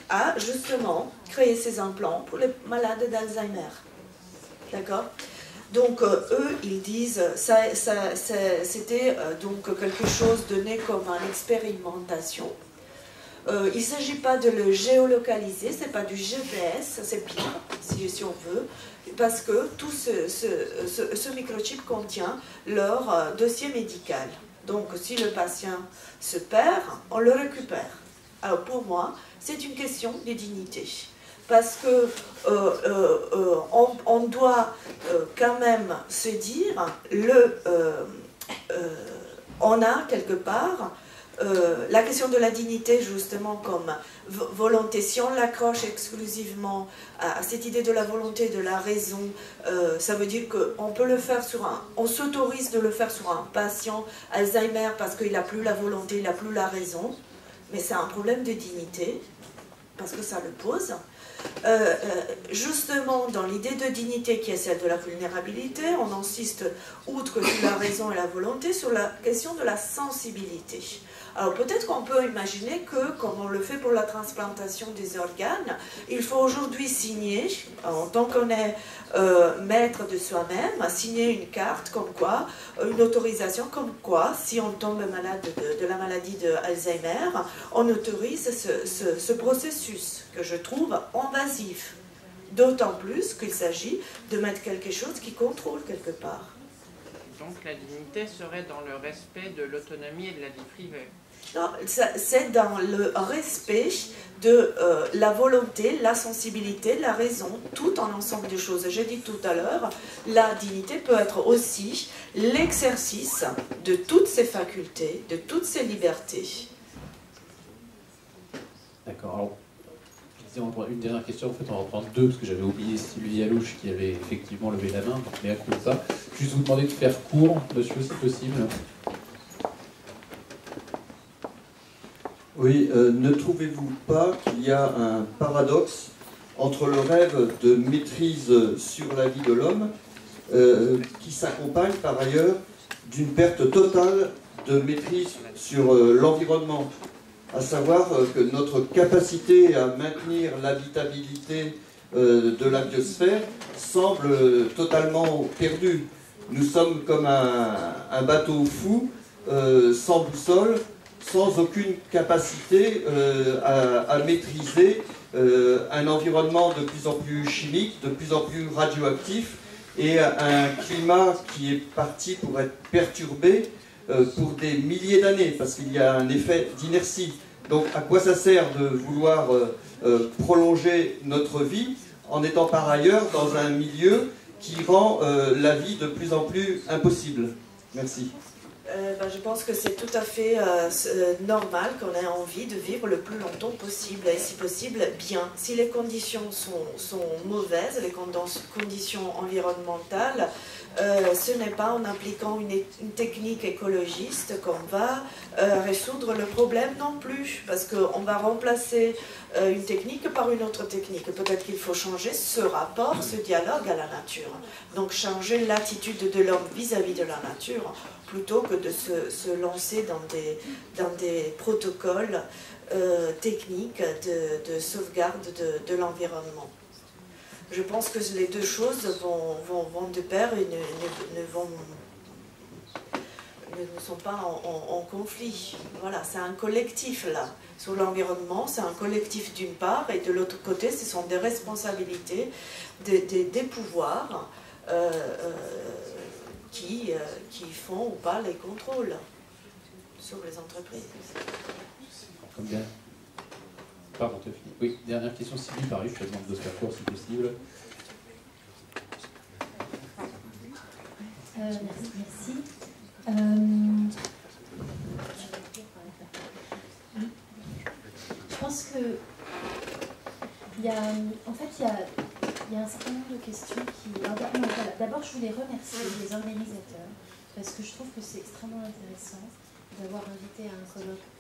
a justement créé ces implants pour les malades d'Alzheimer. D'accord? Donc euh, eux, ils disent, ça, c'était euh, donc quelque chose donné comme une expérimentation. Euh, il ne s'agit pas de le géolocaliser, c'est pas du GPS, c'est bien, si, on veut, parce que tout ce, ce, microchip contient leur dossier médical. Donc si le patient se perd, on le récupère. Alors pour moi, c'est une question de dignité parce que euh, euh, euh, on, doit quand même se dire, le, on a quelque part la question de la dignité justement comme volonté. Si on l'accroche exclusivement à, cette idée de la volonté, de la raison, ça veut dire qu'on peut le faire sur un, on s'autorise de le faire sur un patient Alzheimer parce qu'il n'a plus la volonté, il n'a plus la raison, mais c'est un problème de dignité parce que ça le pose. Euh, euh, justement dans l'idée de dignité qui est celle de la vulnérabilité, on insiste, outre sur la raison et la volonté, sur la question de la sensibilité. Alors peut-être qu'on peut imaginer que, comme on le fait pour la transplantation des organes, il faut aujourd'hui signer, en tant qu'on est euh, maître de soi-même, signer une carte comme quoi, une autorisation comme quoi, si on tombe malade de, la maladie de Alzheimer, on autorise ce processus que je trouve invasif. D'autant plus qu'il s'agit de mettre quelque chose qui contrôle quelque part. Donc la dignité serait dans le respect de l'autonomie et de la vie privée non, c'est dans le respect de euh, la volonté, la sensibilité, la raison, tout en ensemble de choses. J'ai dit tout à l'heure, la dignité peut être aussi l'exercice de toutes ses facultés, de toutes ses libertés. D'accord. Une dernière question, en fait, on va reprendre deux, parce que j'avais oublié Sylvie Alouche qui avait effectivement levé la main, mais à cause de ça. Juste vous demander de faire court, monsieur, si possible. Oui, euh, ne trouvez-vous pas qu'il y a un paradoxe entre le rêve de maîtrise sur la vie de l'homme, euh, qui s'accompagne par ailleurs d'une perte totale de maîtrise sur euh, l'environnement, à savoir que notre capacité à maintenir l'habitabilité de la biosphère semble totalement perdue. Nous sommes comme un, bateau fou, sans boussole, sans aucune capacité euh, à, maîtriser euh, un environnement de plus en plus chimique, de plus en plus radioactif, et un climat qui est parti pour être perturbé euh, pour des milliers d'années, parce qu'il y a un effet d'inertie. Donc à quoi ça sert de vouloir prolonger notre vie en étant par ailleurs dans un milieu qui rend la vie de plus en plus impossible? Merci. Euh, ben, je pense que c'est tout à fait euh, euh, normal qu'on ait envie de vivre le plus longtemps possible, et si possible bien. Si les conditions sont mauvaises, les conditions environnementales, ce n'est pas en appliquant une, technique écologiste qu'on va résoudre le problème non plus, parce qu'on va remplacer une technique par une autre technique. Peut-être qu'il faut changer ce rapport, ce dialogue à la nature. Donc changer l'attitude de l'homme vis-à-vis de la nature plutôt que de se, lancer dans des, protocoles euh, techniques de, sauvegarde de, l'environnement. Je pense que les deux choses vont, vont, de pair et ne, ne, vont, ne sont pas en, conflit. Voilà, c'est un collectif là. Sur l'environnement, c'est un collectif d'une part, et de l'autre côté, ce sont des responsabilités, des, des, pouvoirs. Euh, euh, qui, euh, qui font ou pas les contrôles. sur les entreprises. Pardon, as fini. Oui, dernière question, Sylvie, pareil, je te demande de se faire court si possible. Euh, merci. merci. Euh, je pense que il y a, en fait, il y a, il y a un certain nombre de questions qui. D'abord, je voulais remercier les organisateurs parce que je trouve que c'est extrêmement intéressant d'avoir invité à un colloque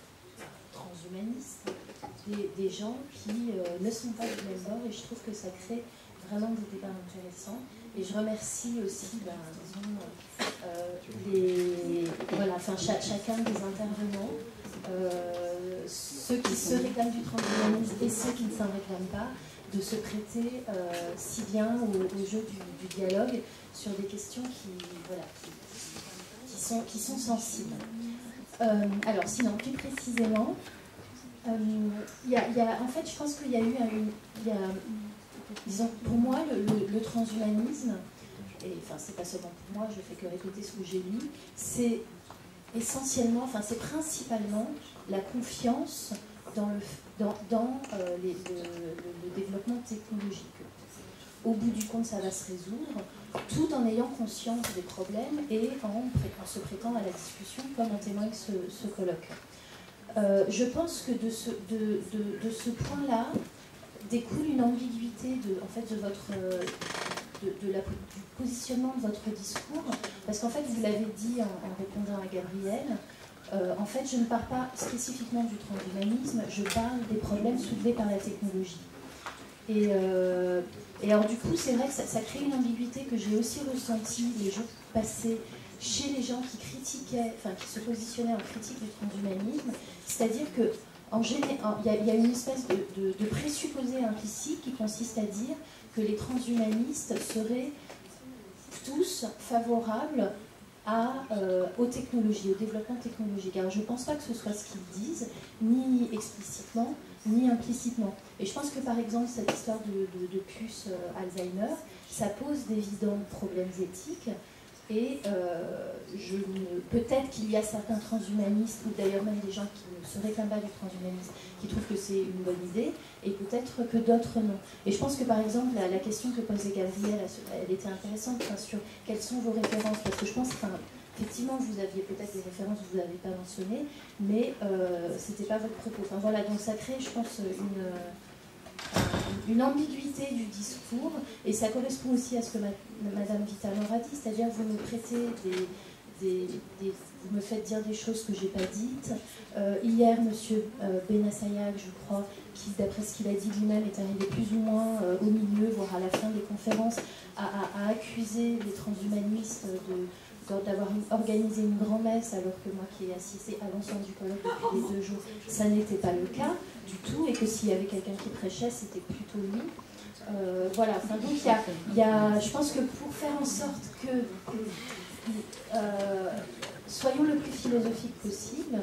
transhumaniste des, gens qui euh, ne sont pas du même bord et je trouve que ça crée vraiment des débats intéressants. Et je remercie aussi ben, euh, voilà, chacun des intervenants, euh, ceux qui se réclament du transhumanisme et ceux qui ne s'en réclament pas, de se prêter si bien au, jeu du, dialogue sur des questions qui sont sensibles. Alors sinon, plus précisément, il y, a, en fait, je pense qu'il y a eu une, disons, pour moi, le, transhumanisme, et enfin, c'est pas seulement pour moi, je fais que répéter ce que j'ai lu, c'est essentiellement, enfin, c'est principalement la confiance dans le, dans, dans euh, le, développement technologique. Au bout du compte, ça va se résoudre, tout en ayant conscience des problèmes et en, se prêtant à la discussion, comme en témoigne ce, colloque. Euh, je pense que de ce, point-là, découle une ambiguïté de, en fait, de votre, du positionnement de votre discours, parce qu'en fait, vous l'avez dit en, répondant à Gabriel, euh, en fait, je ne parle pas spécifiquement du transhumanisme, je parle des problèmes soulevés par la technologie. Et, euh, et alors, du coup, c'est vrai que ça, crée une ambiguïté que j'ai aussi ressentie les jours passés chez les gens qui critiquaient, enfin, qui se positionnaient en critique du transhumanisme, c'est-à-dire que il y, a une espèce de, présupposé implicite qui consiste à dire que les transhumanistes seraient tous favorables euh, aux technologies, au développement technologique. Alors je ne pense pas que ce soit ce qu'ils disent, ni explicitement, ni implicitement. Et je pense que par exemple cette histoire de, puce euh, Alzheimer, ça pose d'évidents problèmes éthiques et euh, peut-être qu'il y a certains transhumanistes, ou d'ailleurs même des gens qui ne se réclament pas du transhumanisme, qui trouvent que c'est une bonne idée, et peut-être que d'autres non. Et je pense que par exemple, la, question que posait Gabriel, elle, était intéressante sur quelles sont vos références, parce que je pense, enfin, effectivement, vous aviez peut-être des références que vous n'avez pas mentionnées, mais euh, ce n'était pas votre propos. Voilà, donc ça crée, je pense, une une ambiguïté du discours, et ça correspond aussi à ce que Madame Vital a dit, c'est-à-dire vous me prêtez des, vous me faites dire des choses que je n'ai pas dites. Euh, hier, Monsieur euh, Benassayac, je crois, qui d'après ce qu'il a dit lui-même est arrivé plus ou moins euh, au milieu, voire à la fin des conférences, à, accuser les transhumanistes d'avoir organisé une grand-messe alors que moi qui ai assisté à l'ensemble du colloque depuis les deux jours, ça n'était pas le cas du tout, et que s'il y avait quelqu'un qui prêchait, c'était plutôt lui. Euh, voilà, donc il y a, je pense que pour faire en sorte que euh, soyons le plus philosophique possible,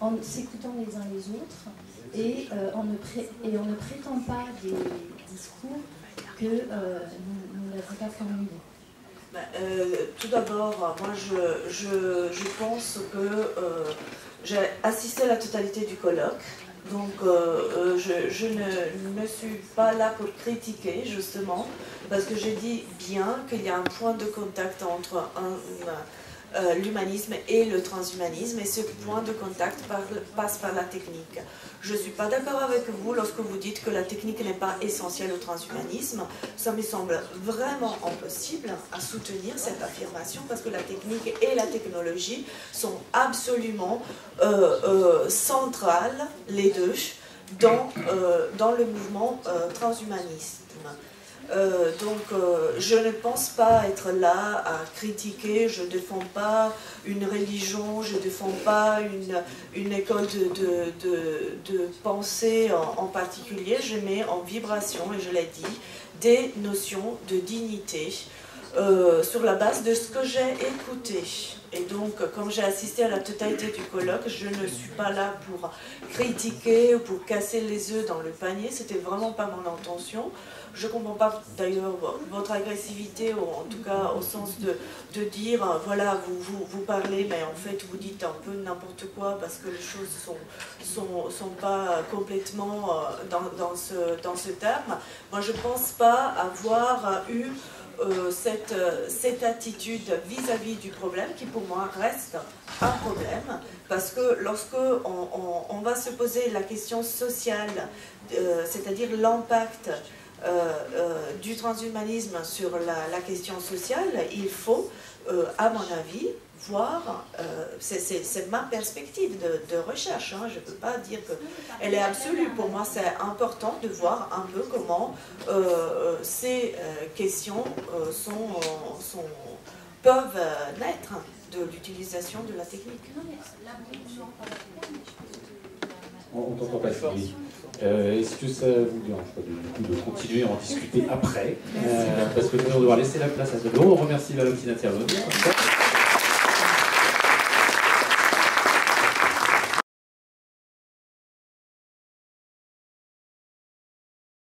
en s'écoutant les uns les autres, et, euh, en ne et on ne prétend pas des discours que nous n'avons pas formulés. Ben, tout d'abord, moi je, je, pense que j'ai assisté à la totalité du colloque. Donc euh, euh, je, ne, suis pas là pour critiquer justement, parce que je dis bien qu'il y a un point de contact entre euh, l'humanisme et le transhumanisme, et ce point de contact passe par la technique. Je ne suis pas d'accord avec vous lorsque vous dites que la technique n'est pas essentielle au transhumanisme. Ça me semble vraiment impossible à soutenir cette affirmation parce que la technique et la technologie sont absolument euh, euh, centrales, les deux, dans, dans le mouvement transhumaniste. Euh, donc, euh, je ne pense pas être là à critiquer, je ne défends pas une religion, je ne défends pas une, école de, pensée en, en, particulier, je mets en vibration, et je l'ai dit, des notions de dignité, euh, sur la base de ce que j'ai écouté. Et donc, comme j'ai assisté à la totalité du colloque, je ne suis pas là pour critiquer ou pour casser les œufs dans le panier. C'était vraiment pas mon intention. Je ne comprends pas d'ailleurs votre agressivité, ou en tout cas au sens de, dire, voilà, vous, vous, vous, parlez, mais en fait vous dites un peu n'importe quoi parce que les choses ne sont, sont, sont, pas complètement euh, dans, dans, ce, dans ce terme. Moi je ne pense pas avoir eu euh, cette, cette attitude vis-à-vis -vis du problème qui pour moi reste un problème parce que lorsque on, va se poser la question sociale, euh, c'est-à-dire l'impact du transhumanisme sur la, la, question sociale, il faut, euh, à mon avis, voir, euh, c'est ma perspective de, de recherche, hein, je ne peux pas dire qu'elle est absolue. Pour moi, c'est important de voir un peu comment euh, ces questions sont, sont, peuvent naître de l'utilisation de la technique. On t'entend pas, euh, Est-ce que ça vous dérange pas de, de continuer à en discuter après? Euh, Parce que nous allons devoir laisser la place à ce On remercie Valentine d'intervenir.